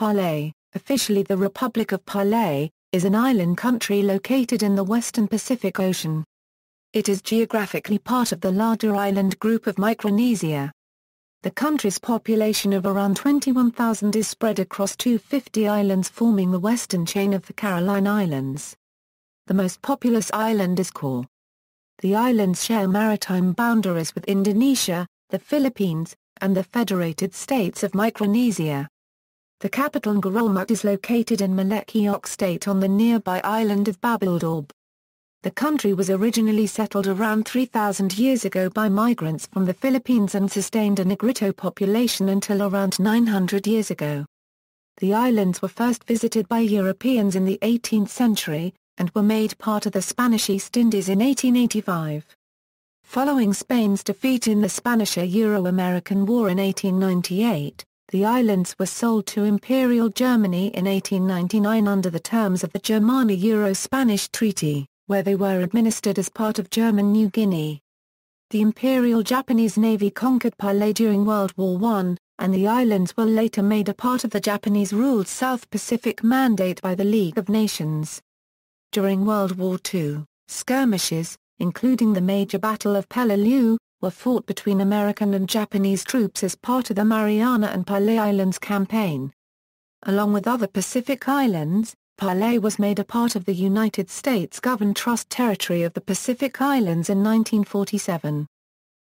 Palau, officially the Republic of Palau, is an island country located in the western Pacific Ocean. It is geographically part of the larger island group of Micronesia. The country's population of around 21,000 is spread across 250 islands forming the western chain of the Caroline Islands. The most populous island is Koror. The islands share maritime boundaries with Indonesia, the Philippines, and the Federated States of Micronesia. The capital Ngerulmud is located in Melekeok State on the nearby island of Babeldaob. The country was originally settled around 3,000 years ago by migrants from the Philippines and sustained a Negrito population until around 900 years ago. The islands were first visited by Europeans in the 18th century, and were made part of the Spanish East Indies in 1885. Following Spain's defeat in the Spanish-Euro-American War in 1898, the islands were sold to Imperial Germany in 1899 under the terms of the Germano-Euro-Spanish Treaty, where they were administered as part of German New Guinea. The Imperial Japanese Navy conquered Palau during World War I, and the islands were later made a part of the Japanese-ruled South Pacific Mandate by the League of Nations. During World War II, skirmishes, including the major Battle of Peleliu, were fought between American and Japanese troops as part of the Mariana and Palau Islands campaign. Along with other Pacific islands, Palau was made a part of the United States-governed Trust Territory of the Pacific Islands in 1947.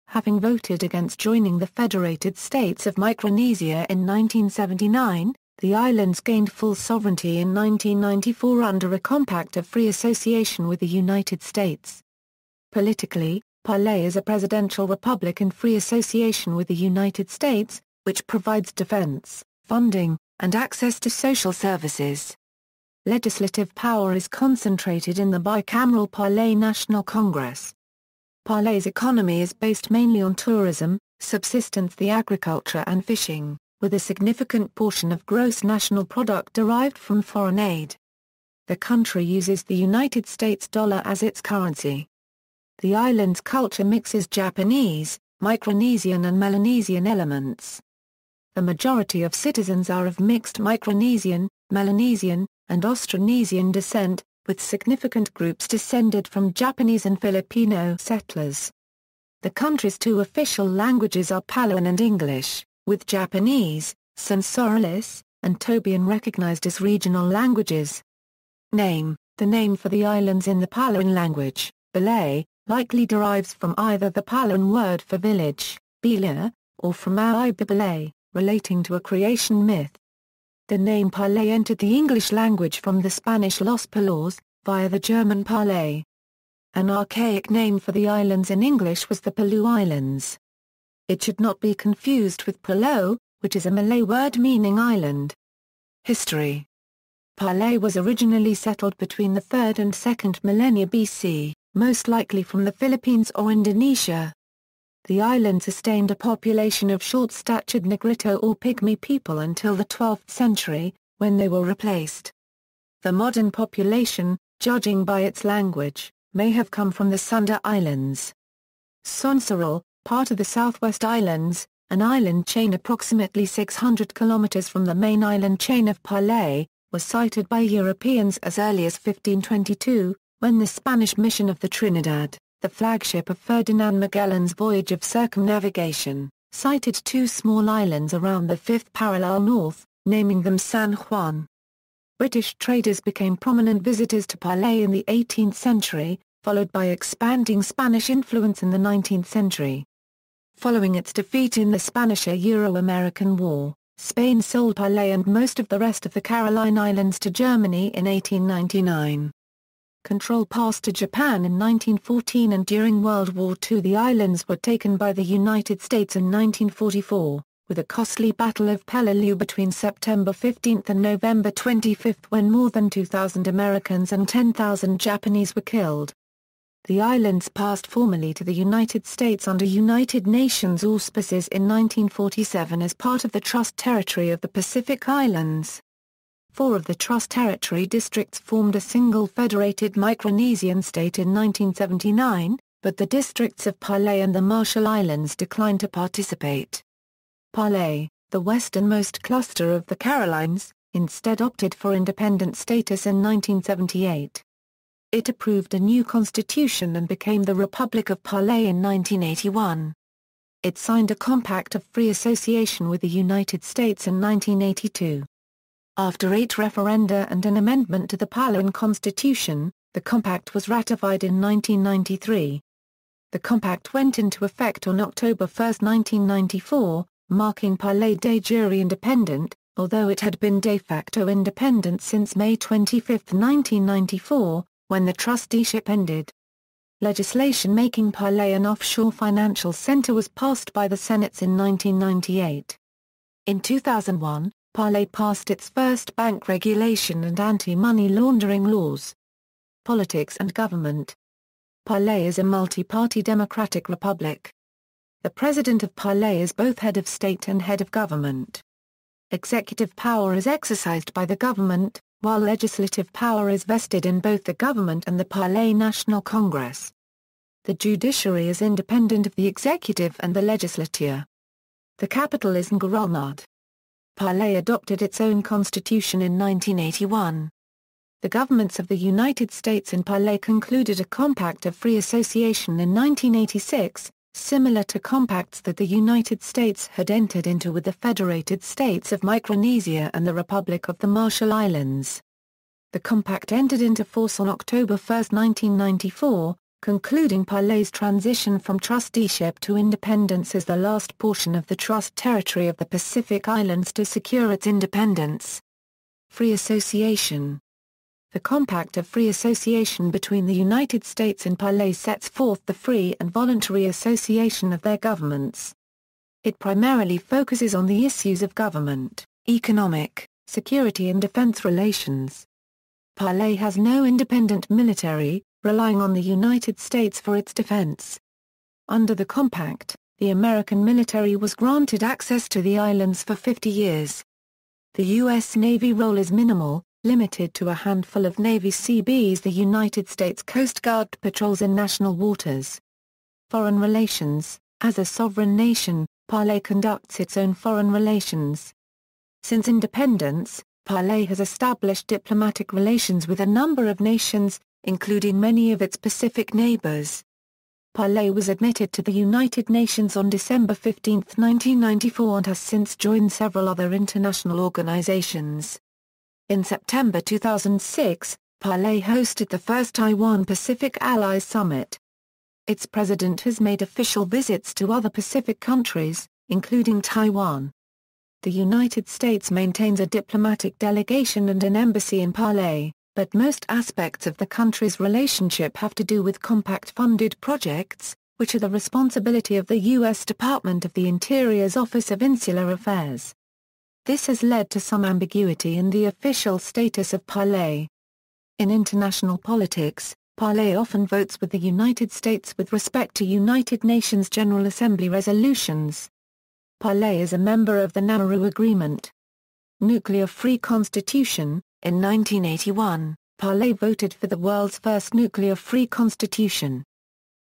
Having voted against joining the Federated States of Micronesia in 1979, the islands gained full sovereignty in 1994 under a compact of free association with the United States. Politically, Palau is a presidential republic in free association with the United States, which provides defense, funding, and access to social services. Legislative power is concentrated in the bicameral Palau National Congress. Palau's economy is based mainly on tourism, subsistence the agriculture and fishing, with a significant portion of gross national product derived from foreign aid. The country uses the United States dollar as its currency. The island's culture mixes Japanese, Micronesian and Melanesian elements. The majority of citizens are of mixed Micronesian, Melanesian, and Austronesian descent, with significant groups descended from Japanese and Filipino settlers. The country's two official languages are Palauan and English, with Japanese, Sonsorolese, and Tobian recognized as regional languages. Name The name for the islands in the Palauan language, Belau, likely derives from either the Palauan word for village, beluu, or from aibebelau, relating to a creation myth. The name Palau entered the English language from the Spanish Los Palaos, via the German Palau. An archaic name for the islands in English was the Pelew Islands. It should not be confused with Pulau, which is a Malay word meaning island. History Palau was originally settled between the 3rd and 2nd millennia BC most likely from the Philippines or Indonesia. The island sustained a population of short-statured Negrito or Pygmy people until the 12th century, when they were replaced. The modern population, judging by its language, may have come from the Sunda Islands. Sonsorol, part of the Southwest Islands, an island chain approximately 600 kilometers from the main island chain of Palau, was sighted by Europeans as early as 1522, when the Spanish mission of the Trinidad, the flagship of Ferdinand Magellan's voyage of circumnavigation, sighted two small islands around the fifth parallel north, naming them San Juan. British traders became prominent visitors to Palau in the 18th century, followed by expanding Spanish influence in the 19th century. Following its defeat in the Spanish-Euro-American War, Spain sold Palau and most of the rest of the Caroline Islands to Germany in 1899. Control passed to Japan in 1914 and during World War II the islands were taken by the United States in 1944, with a costly Battle of Peleliu between September 15 and November 25 when more than 2,000 Americans and 10,000 Japanese were killed. The islands passed formally to the United States under United Nations auspices in 1947 as part of the Trust Territory of the Pacific Islands. Four of the Trust Territory districts formed a single federated Micronesian state in 1979, but the districts of Palau and the Marshall Islands declined to participate. Palau, the westernmost cluster of the Carolines, instead opted for independent status in 1978. It approved a new constitution and became the Republic of Palau in 1981. It signed a compact of free association with the United States in 1982. After eight referenda and an amendment to the Palau Constitution, the compact was ratified in 1993. The compact went into effect on October 1, 1994, marking Palau de jure independent, although it had been de facto independent since May 25, 1994, when the trusteeship ended. Legislation making Palau an offshore financial center was passed by the Senates in 1998. In 2001, Palau passed its first bank regulation and anti-money laundering laws. Politics and government Palau is a multi-party democratic republic. The president of Palau is both head of state and head of government. Executive power is exercised by the government, while legislative power is vested in both the government and the Palau National Congress. The judiciary is independent of the executive and the legislature. The capital is Ngerulmud. Palau adopted its own constitution in 1981. The governments of the United States and Palau concluded a compact of free association in 1986, similar to compacts that the United States had entered into with the Federated States of Micronesia and the Republic of the Marshall Islands. The compact entered into force on October 1, 1994, concluding Palau's transition from trusteeship to independence as the last portion of the trust territory of the Pacific Islands to secure its independence. Free Association the Compact of Free Association between the United States and Palau sets forth the free and voluntary association of their governments. It primarily focuses on the issues of government, economic, security and defense relations. Palau has no independent military, relying on the United States for its defense. Under the compact, the American military was granted access to the islands for 50 years. The U.S. Navy role is minimal, limited to a handful of Navy Seabees the United States Coast Guard patrols in national waters. Foreign relations As a sovereign nation, Palau conducts its own foreign relations. Since independence, Palau has established diplomatic relations with a number of nations, including many of its Pacific neighbors. Palau was admitted to the United Nations on December 15, 1994 and has since joined several other international organizations. In September 2006, Palau hosted the first Taiwan Pacific Allies Summit. Its president has made official visits to other Pacific countries, including Taiwan. The United States maintains a diplomatic delegation and an embassy in Palau, but most aspects of the country's relationship have to do with compact-funded projects, which are the responsibility of the U.S. Department of the Interior's Office of Insular Affairs. This has led to some ambiguity in the official status of Palau. In international politics, Palau often votes with the United States with respect to United Nations General Assembly resolutions. Palau is a member of the Nauru Agreement. Nuclear-free constitution In 1981, Palau voted for the world's first nuclear-free constitution.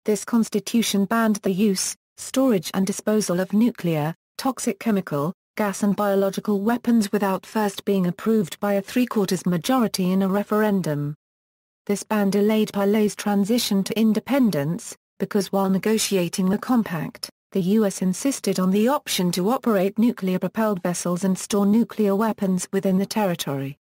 This constitution banned the use, storage and disposal of nuclear, toxic chemical, gas and biological weapons without first being approved by a three-quarters majority in a referendum. This ban delayed Palau's transition to independence, because while negotiating the compact, the U.S. insisted on the option to operate nuclear-propelled vessels and store nuclear weapons within the territory.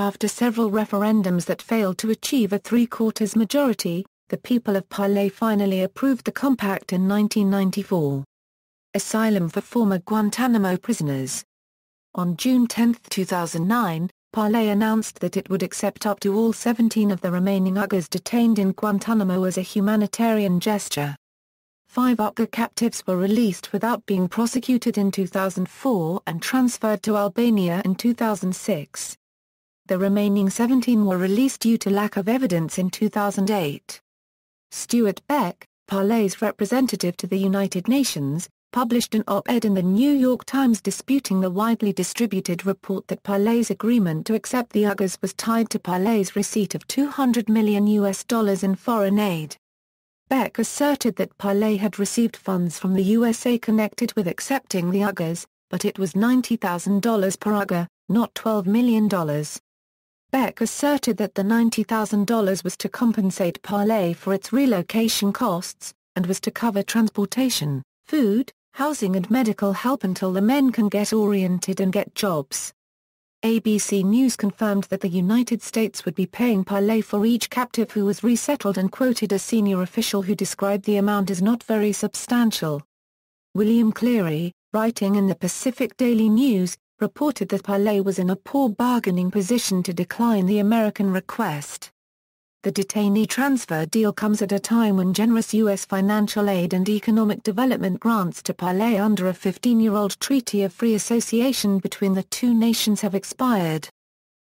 After several referendums that failed to achieve a three-quarters majority, the people of Palau finally approved the compact in 1994. Asylum for former Guantanamo prisoners. On June 10, 2009, Palau announced that it would accept up to all 17 of the remaining Uyghurs detained in Guantanamo as a humanitarian gesture. Five Uyghur captives were released without being prosecuted in 2004 and transferred to Albania in 2006. The remaining 17 were released due to lack of evidence in 2008. Stuart Beck, Palau's representative to the United Nations, published an op-ed in the New York Times disputing the widely distributed report that Palau's agreement to accept the Uyghurs was tied to Palau's receipt of 200 million US dollars in foreign aid. Beck asserted that Palau had received funds from the USA connected with accepting the Uyghurs, but it was $90,000 per Uyghur, not $12 million. Beck asserted that the $90,000 was to compensate Palau for its relocation costs, and was to cover transportation, food, housing and medical help until the men can get oriented and get jobs. ABC News confirmed that the United States would be paying Palau for each captive who was resettled and quoted a senior official who described the amount as not very substantial. William Cleary, writing in the Pacific Daily News, reported that Palau was in a poor bargaining position to decline the American request. The detainee transfer deal comes at a time when generous U.S. financial aid and economic development grants to Palau under a 15-year-old Treaty of Free Association between the two nations have expired.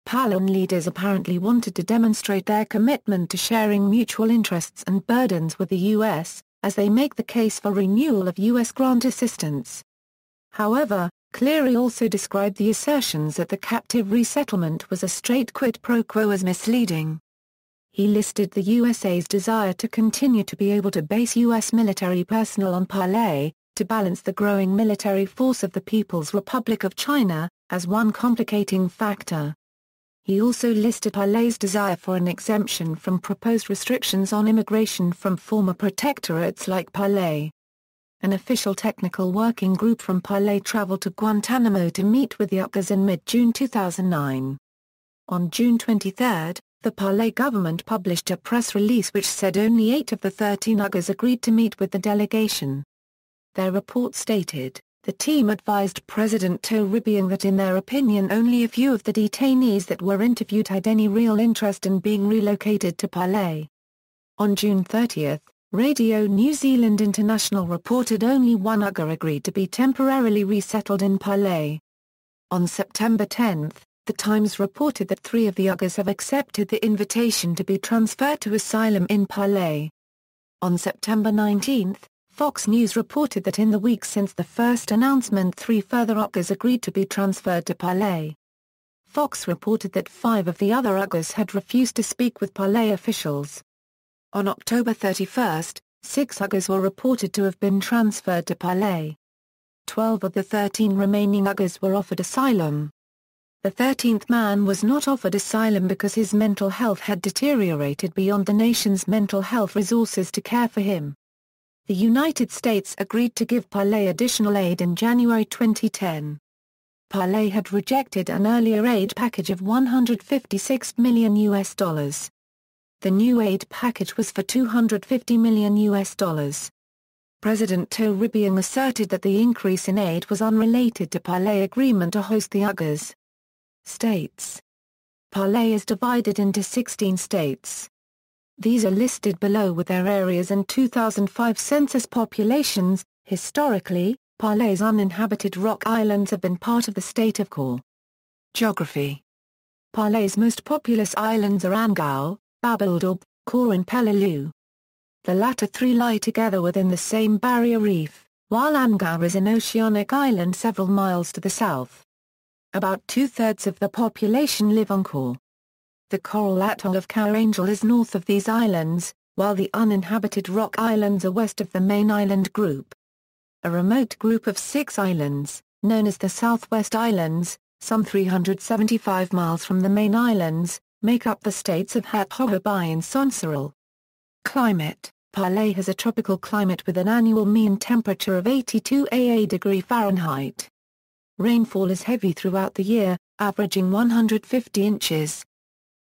Palau leaders apparently wanted to demonstrate their commitment to sharing mutual interests and burdens with the U.S., as they make the case for renewal of U.S. grant assistance. However, Cleary also described the assertions that the captive resettlement was a straight quid pro quo as misleading. He listed the USA's desire to continue to be able to base U.S. military personnel on Palau, to balance the growing military force of the People's Republic of China, as one complicating factor. He also listed Palau's desire for an exemption from proposed restrictions on immigration from former protectorates like Palau an official technical working group from Palau traveled to Guantanamo to meet with the Uyghurs in mid-June 2009. On June 23, the Palau government published a press release which said only eight of the 13 Uyghurs agreed to meet with the delegation. Their report stated, the team advised President Toribiong that in their opinion only a few of the detainees that were interviewed had any real interest in being relocated to Palau. On June 30, Radio New Zealand International reported only one Uyghur agreed to be temporarily resettled in Palau. On September 10, The Times reported that three of the Uyghurs have accepted the invitation to be transferred to asylum in Palau. On September 19, Fox News reported that in the weeks since the first announcement three further Uyghurs agreed to be transferred to Palau. Fox reported that five of the other Uyghurs had refused to speak with Palau officials. On October 31, six Uyghurs were reported to have been transferred to Palau. Twelve of the 13 remaining Uyghurs were offered asylum. The 13th man was not offered asylum because his mental health had deteriorated beyond the nation's mental health resources to care for him. The United States agreed to give Palau additional aid in January 2010. Palau had rejected an earlier aid package of 156 million US dollars. The new aid package was for 250 million US dollars. President To Toribiong asserted that the increase in aid was unrelated to Palau agreement to host the Uyghurs. States Palau is divided into 16 states. These are listed below with their areas and 2005 census populations. Historically, Palau's uninhabited rock islands have been part of the state of Koror. Geography Palau's most populous islands are Angaur, Babeldaob, Koror and Peleliu. The latter three lie together within the same barrier reef, while Angaur is an oceanic island several miles to the south. About two-thirds of the population live on Koror. The coral atoll of Kayangel is north of these islands, while the uninhabited rock islands are west of the main island group. A remote group of six islands, known as the Southwest Islands, some 375 miles from the main islands, make up the states of Hatohobei and Sonsorol. Climate Palau has a tropical climate with an annual mean temperature of 82 AA degree Fahrenheit. Rainfall is heavy throughout the year, averaging 150 inches.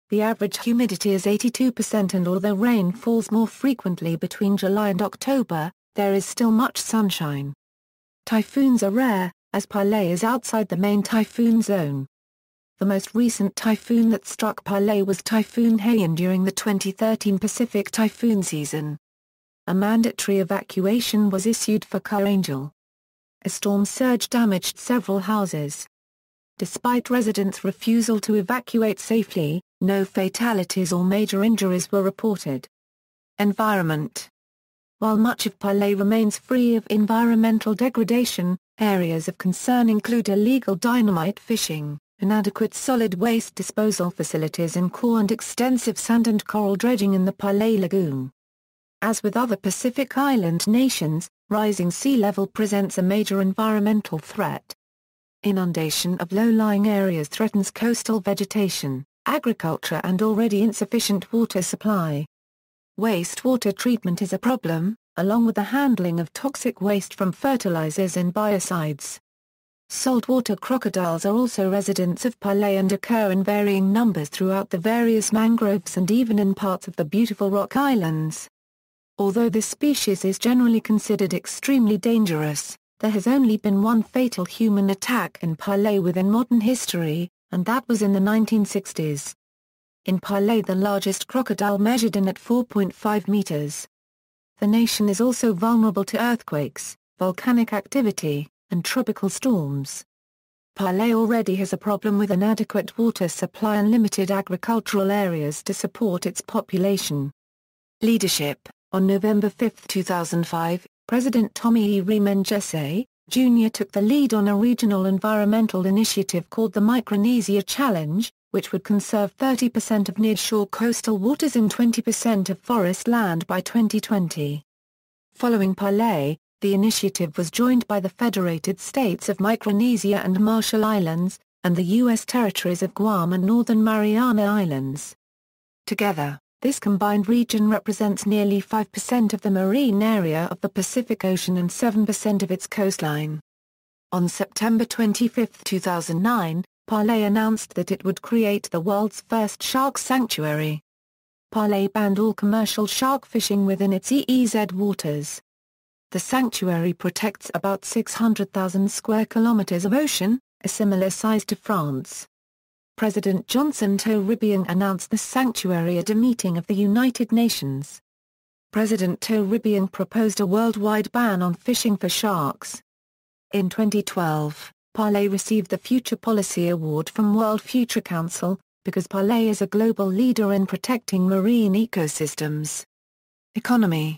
The average humidity is 82% and although rain falls more frequently between July and October, there is still much sunshine. Typhoons are rare, as Palau is outside the main typhoon zone. The most recent typhoon that struck Palau was Typhoon Haiyan during the 2013 Pacific typhoon season. A mandatory evacuation was issued for Kayangel. A storm surge damaged several houses. Despite residents' refusal to evacuate safely, no fatalities or major injuries were reported. Environment While much of Palau remains free of environmental degradation, areas of concern include illegal dynamite fishing, inadequate solid waste disposal facilities in Koror and extensive sand and coral dredging in the Palau Lagoon. As with other Pacific Island nations, rising sea level presents a major environmental threat. Inundation of low-lying areas threatens coastal vegetation, agriculture and already insufficient water supply. Wastewater treatment is a problem, along with the handling of toxic waste from fertilizers and biocides. Saltwater crocodiles are also residents of Palau and occur in varying numbers throughout the various mangroves and even in parts of the beautiful rock islands. Although this species is generally considered extremely dangerous, there has only been one fatal human attack in Palau within modern history, and that was in the 1960s. In Palau the largest crocodile measured in at 4.5 meters. The nation is also vulnerable to earthquakes, volcanic activity, and tropical storms. Palau already has a problem with inadequate water supply and limited agricultural areas to support its population. Leadership On November 5, 2005, President Tommy E. Remengesau, Jr. took the lead on a regional environmental initiative called the Micronesia Challenge, which would conserve 30% of nearshore coastal waters and 20% of forest land by 2020. Following Palau, the initiative was joined by the Federated States of Micronesia and Marshall Islands, and the U.S. territories of Guam and Northern Mariana Islands. Together, this combined region represents nearly 5% of the marine area of the Pacific Ocean and 7% of its coastline. On September 25, 2009, Palau announced that it would create the world's first shark sanctuary. Palau banned all commercial shark fishing within its EEZ waters. The sanctuary protects about 600,000 square kilometers of ocean, a similar size to France. President Johnson Toribiong announced the sanctuary at a meeting of the United Nations. President Toribiong proposed a worldwide ban on fishing for sharks. In 2012, Palau received the Future Policy Award from World Future Council, because Palau is a global leader in protecting marine ecosystems. Economy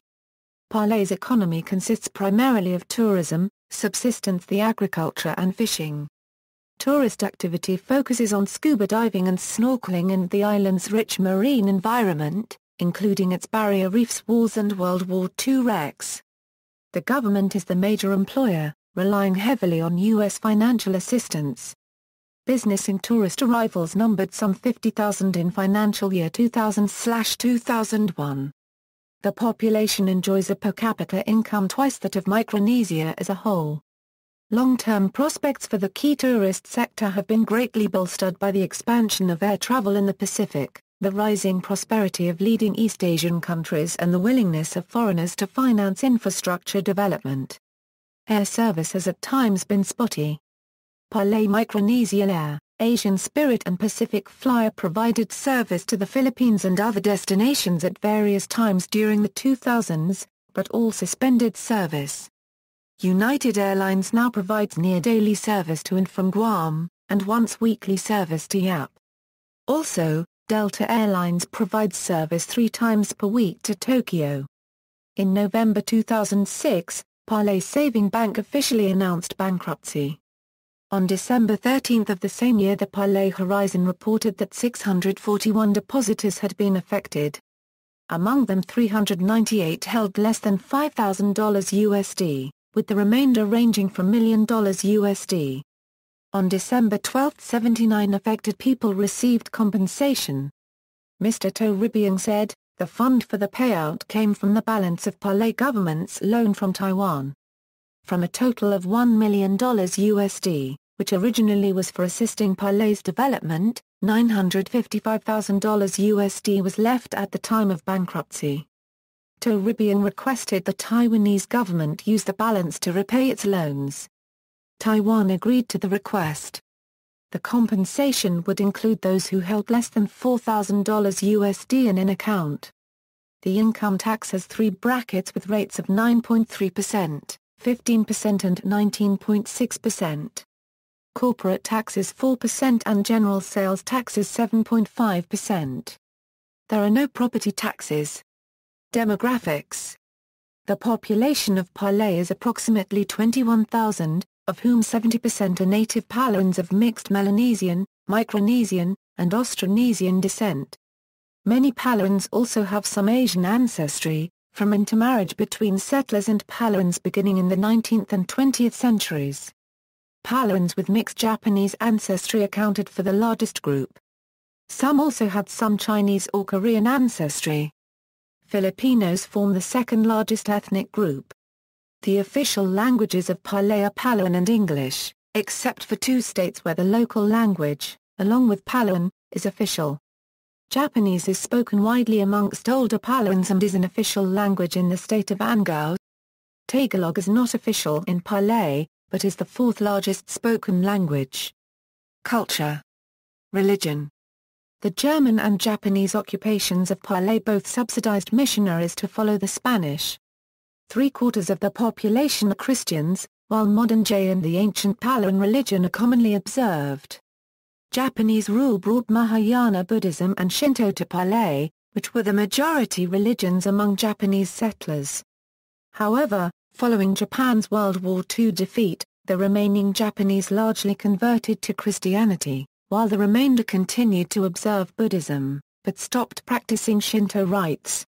Palau's economy consists primarily of tourism, subsistence the agriculture and fishing. Tourist activity focuses on scuba diving and snorkeling in the island's rich marine environment, including its barrier reefs walls and World War II wrecks. The government is the major employer, relying heavily on U.S. financial assistance. Business in tourist arrivals numbered some 50,000 in financial year 2000-2001. The population enjoys a per capita income twice that of Micronesia as a whole. Long-term prospects for the key tourist sector have been greatly bolstered by the expansion of air travel in the Pacific, the rising prosperity of leading East Asian countries and the willingness of foreigners to finance infrastructure development. Air service has at times been spotty. Palau Micronesia Air, Asian Spirit and Pacific Flyer provided service to the Philippines and other destinations at various times during the 2000s, but all suspended service. United Airlines now provides near-daily service to and from Guam, and once-weekly service to Yap. Also, Delta Airlines provides service three times per week to Tokyo. In November 2006, Palau Saving Bank officially announced bankruptcy. On December 13 of the same year the Palau Horizon reported that 641 depositors had been affected. Among them 398 held less than $5,000 USD, with the remainder ranging from million dollars USD. On December 12 79 affected people received compensation. Mr. Toribiong said, the fund for the payout came from the balance of Palau government's loan from Taiwan. From a total of $1 million USD, which originally was for assisting Palau's development, $955,000 USD was left at the time of bankruptcy. Toribiong requested the Taiwanese government use the balance to repay its loans. Taiwan agreed to the request. The compensation would include those who held less than $4,000 USD in an account. The income tax has three brackets with rates of 9.3%, 15% and 19.6%. Corporate tax is 4% and general sales tax is 7.5%. There are no property taxes. Demographics The population of Palau is approximately 21,000, of whom 70% are native Palauans of mixed Melanesian, Micronesian, and Austronesian descent. Many Palauans also have some Asian ancestry, from intermarriage between settlers and Palauans beginning in the 19th and 20th centuries. Palauans with mixed Japanese ancestry accounted for the largest group. Some also had some Chinese or Korean ancestry. Filipinos form the second largest ethnic group. The official languages of Palau are Palauan and English, except for two states where the local language, along with Palauan, is official. Japanese is spoken widely amongst older Palauans and is an official language in the state of Angaur. Tagalog is not official in Palau, but is the fourth largest spoken language. Culture Religion The German and Japanese occupations of Palau both subsidized missionaries to follow the Spanish. Three-quarters of the population are Christians, while Modekngei and the ancient Palauan religion are commonly observed. Japanese rule brought Mahayana Buddhism and Shinto to Palau, which were the majority religions among Japanese settlers. However, following Japan's World War II defeat, the remaining Japanese largely converted to Christianity, while the remainder continued to observe Buddhism, but stopped practicing Shinto rites.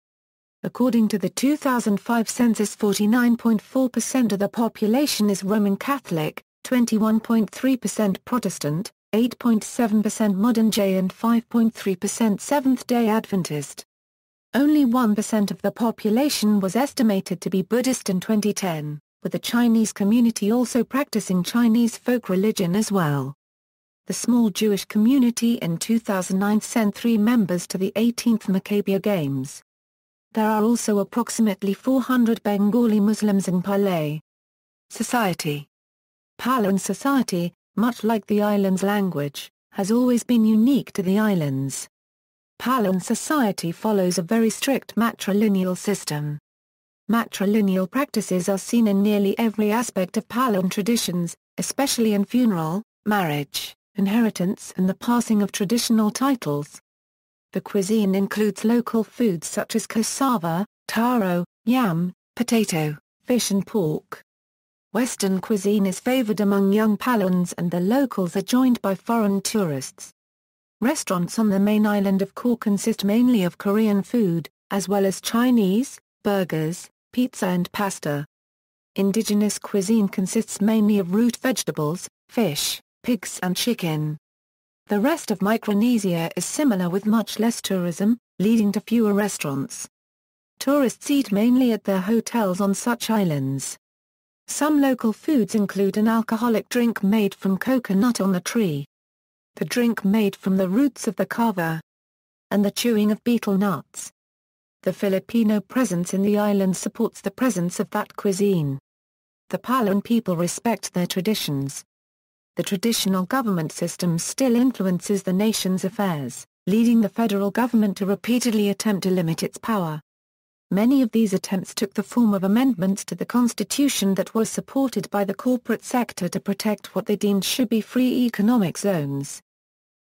According to the 2005 census 49.4% of the population is Roman Catholic, 21.3% Protestant, 8.7% Modekngei and 5.3% Seventh-day Adventist. Only 1% of the population was estimated to be Buddhist in 2010, with the Chinese community also practicing Chinese folk religion as well. The small Jewish community in 2009 sent three members to the 18th Maccabiah Games. There are also approximately 400 Bengali Muslims in Palau. Society Palauan society, much like the island's language, has always been unique to the islands. Palauan society follows a very strict matrilineal system. Matrilineal practices are seen in nearly every aspect of Palauan traditions, especially in funeral, marriage, inheritance and the passing of traditional titles. The cuisine includes local foods such as cassava, taro, yam, potato, fish and pork. Western cuisine is favored among young Palauans and the locals are joined by foreign tourists. Restaurants on the main island of Koror consist mainly of Korean food, as well as Chinese, burgers, pizza and pasta. Indigenous cuisine consists mainly of root vegetables, fish, pigs and chicken. The rest of Micronesia is similar with much less tourism, leading to fewer restaurants. Tourists eat mainly at their hotels on such islands. Some local foods include an alcoholic drink made from coconut on the tree, the drink made from the roots of the kava, and the chewing of betel nuts. The Filipino presence in the island supports the presence of that cuisine. The Palauan people respect their traditions. The traditional government system still influences the nation's affairs, leading the federal government to repeatedly attempt to limit its power. Many of these attempts took the form of amendments to the Constitution that were supported by the corporate sector to protect what they deemed should be free economic zones.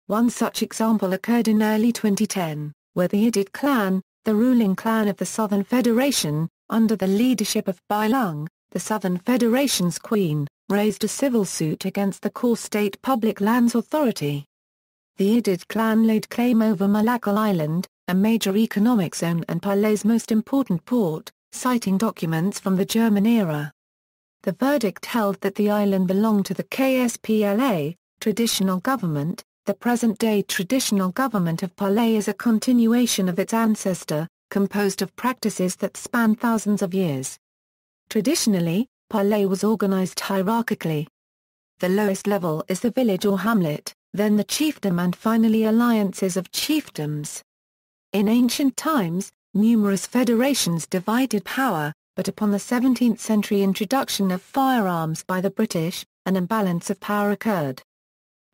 One such example occurred in early 2010, where the Idid clan, the ruling clan of the Southern Federation, under the leadership of Bilung, the Southern Federation's queen, raised a civil suit against the Koror State Public Lands Authority. The Idid clan laid claim over Malakal Island, a major economic zone and Palau's most important port, citing documents from the German era. The verdict held that the island belonged to the KSPLA, traditional government, the present-day traditional government of Palau is a continuation of its ancestor, composed of practices that span thousands of years. Traditionally, Palau was organized hierarchically. The lowest level is the village or hamlet, then the chiefdom and finally alliances of chiefdoms. In ancient times, numerous federations divided power, but upon the 17th century introduction of firearms by the British, an imbalance of power occurred.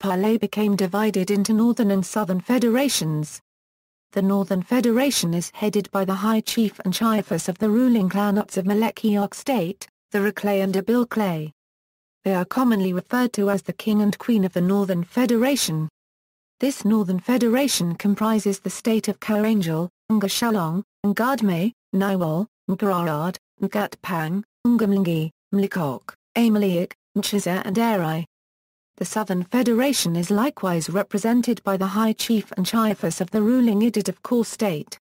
Palau became divided into Northern and Southern federations. The Northern Federation is headed by the High Chief and Chiefess of the ruling clanats of Melekeok State, the Reklai and Ebilreklai. They are commonly referred to as the King and Queen of the Northern Federation. This Northern Federation comprises the state of Kayangel, Ngarchelong, Ngardmau, Ngiwal, Ngaraard, Ngatpang, Ngaremlengui, Melekeok, Aimeliik, Ngchesar and Airai. The Southern Federation is likewise represented by the High Chief and Chiefess of the ruling Idid of Koror State.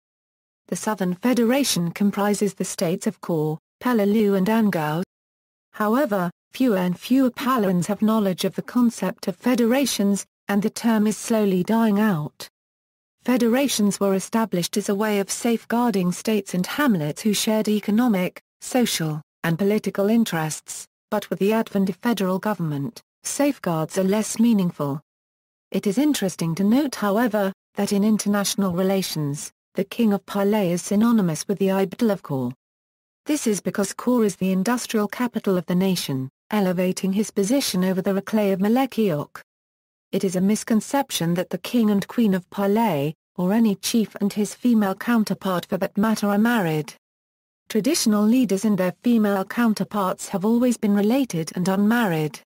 The Southern Federation comprises the states of Koror, Peleliu and Angaur. However, fewer and fewer Palauans have knowledge of the concept of federations, and the term is slowly dying out. Federations were established as a way of safeguarding states and hamlets who shared economic, social, and political interests, but with the advent of federal government, safeguards are less meaningful. It is interesting to note however, that in international relations, the King of Palau is synonymous with the Ibedul of Koror. This is because Koror is the industrial capital of the nation, elevating his position over the Reklai of Melekeok. It is a misconception that the King and Queen of Palau, or any chief and his female counterpart for that matter are married. Traditional leaders and their female counterparts have always been related and unmarried.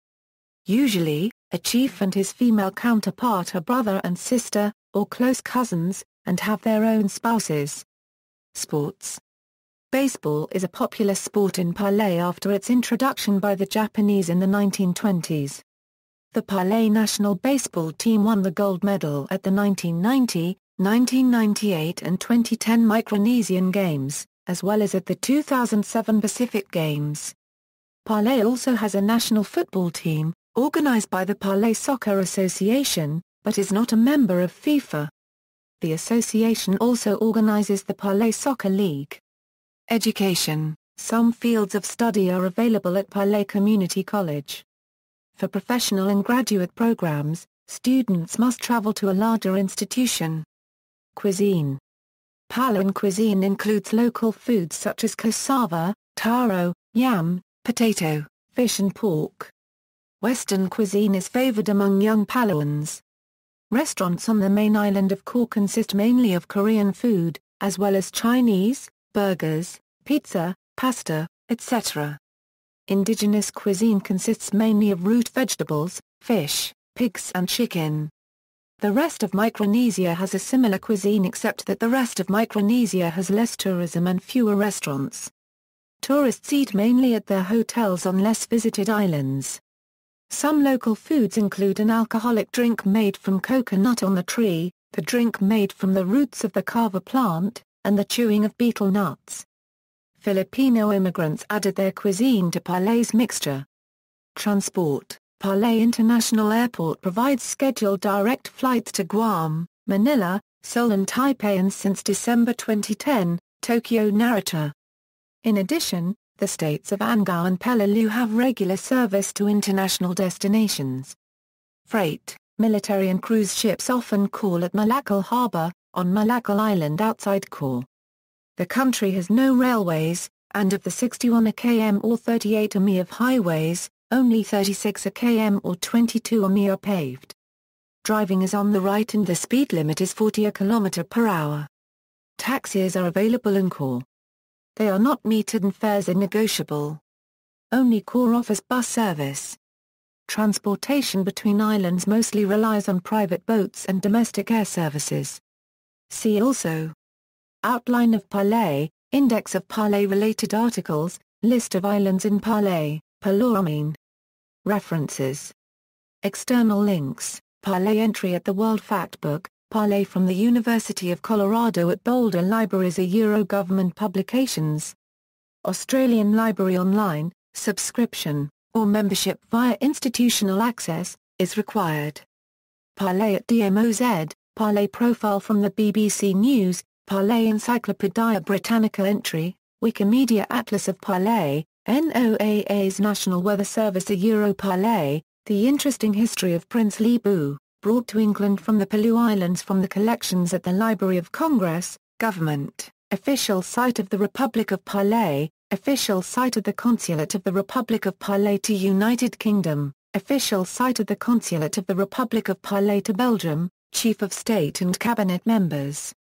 Usually, a chief and his female counterpart are brother and sister, or close cousins, and have their own spouses. Sports Baseball is a popular sport in Palau after its introduction by the Japanese in the 1920s. The Palau national baseball team won the gold medal at the 1990, 1998 and 2010 Micronesian Games, as well as at the 2007 Pacific Games. Palau also has a national football team, organized by the Palau Soccer Association, but is not a member of FIFA. The association also organizes the Palau Soccer League. Education Some fields of study are available at Palau Community College. For professional and graduate programs, students must travel to a larger institution. Cuisine Palauan cuisine includes local foods such as cassava, taro, yam, potato, fish and pork. Western cuisine is favored among young Palauans. Restaurants on the main island of Koror consist mainly of Korean food, as well as Chinese, burgers, pizza, pasta, etc. Indigenous cuisine consists mainly of root vegetables, fish, pigs and chicken. The rest of Micronesia has a similar cuisine except that the rest of Micronesia has less tourism and fewer restaurants. Tourists eat mainly at their hotels on less visited islands. Some local foods include an alcoholic drink made from coconut on the tree, the drink made from the roots of the kava plant, and the chewing of betel nuts. Filipino immigrants added their cuisine to Palau's mixture. Transport Palau International Airport provides scheduled direct flights to Guam, Manila, Seoul and Taipei and since December 2010, Tokyo Narita. In addition, the states of Angaur and Peleliu have regular service to international destinations. Freight, military and cruise ships often call at Malakal Harbor, on Malakal Island outside Koror. The country has no railways, and of the 61 km or 38 mi of highways, only 36 km or 22 mi are paved. Driving is on the right and the speed limit is 40 km per hour. Taxis are available in Koror. They are not metered and fares are negotiable. Only Koror offers bus service. Transportation between islands mostly relies on private boats and domestic air services. See also Outline of Palau, Index of Palau-related articles, List of islands in Palau, Paloramine. References External links, Palau entry at the World Factbook, Palau from the University of Colorado at Boulder Libraries a Euro government publications. Australian Library Online, subscription, or membership via institutional access, is required. Palau at DMOZ, Palau profile from the BBC News, Palau Encyclopaedia Britannica entry, Wikimedia Atlas of Palau, NOAA's National Weather Service a Euro Palau, The Interesting History of Prince Lee Boo, brought to England from the Palau Islands from the collections at the Library of Congress, Government, official site of the Republic of Palau, official site of the Consulate of the Republic of Palau to United Kingdom, official site of the Consulate of the Republic of Palau to Belgium, Chief of State and Cabinet members.